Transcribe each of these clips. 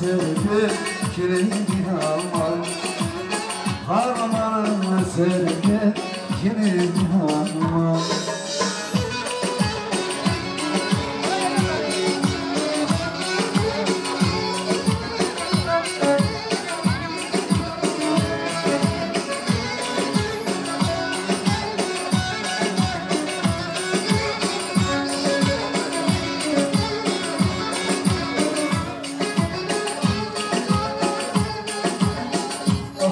sevdi kirengin almak Harmanın sevdi kirengin almak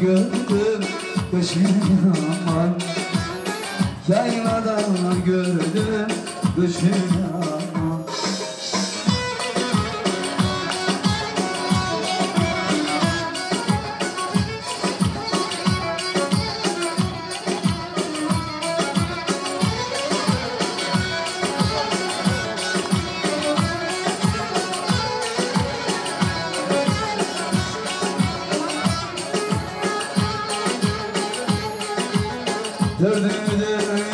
gördüm Düşün aman. Yayladan gördüm Düşün aman Dördüncü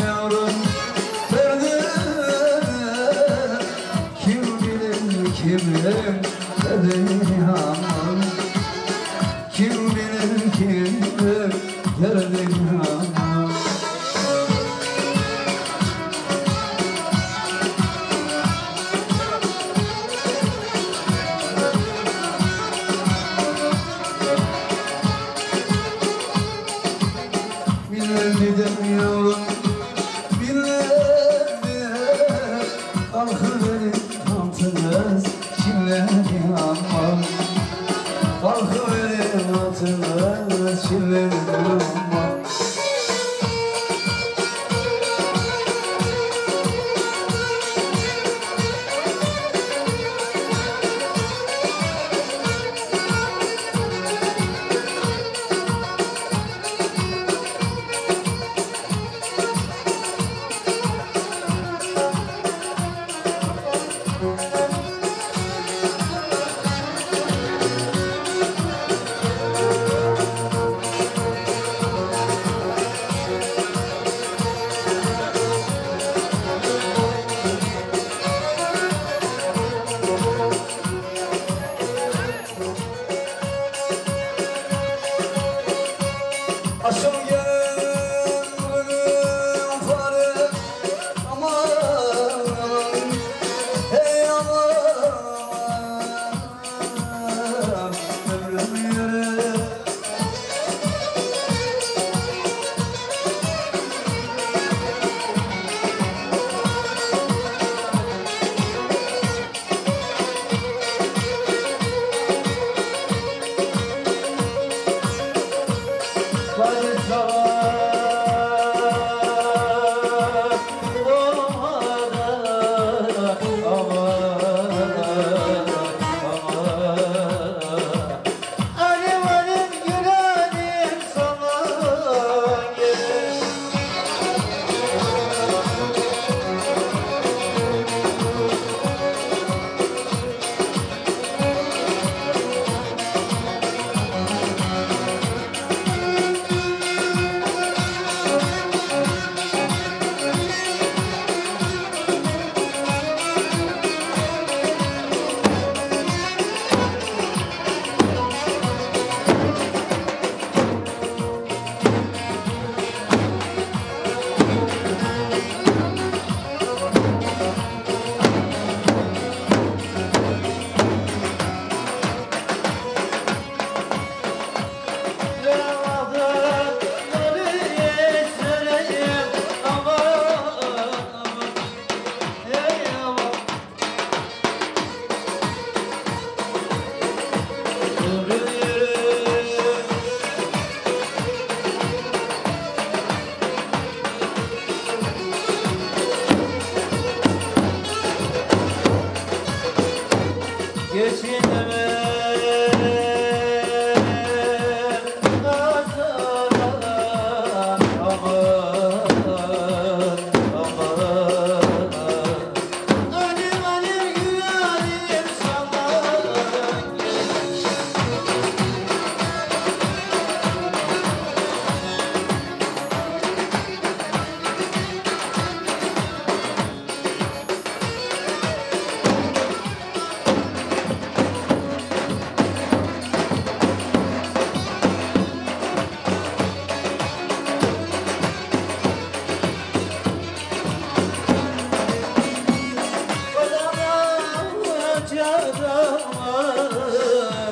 Karamanı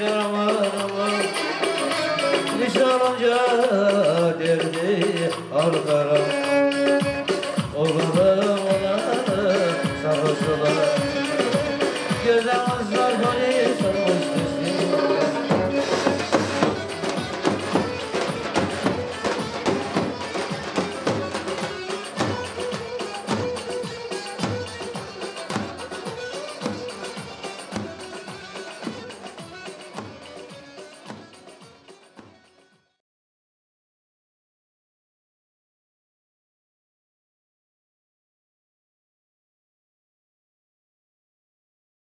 Leyla aman. Derdi arkara Oğlanım oğlanım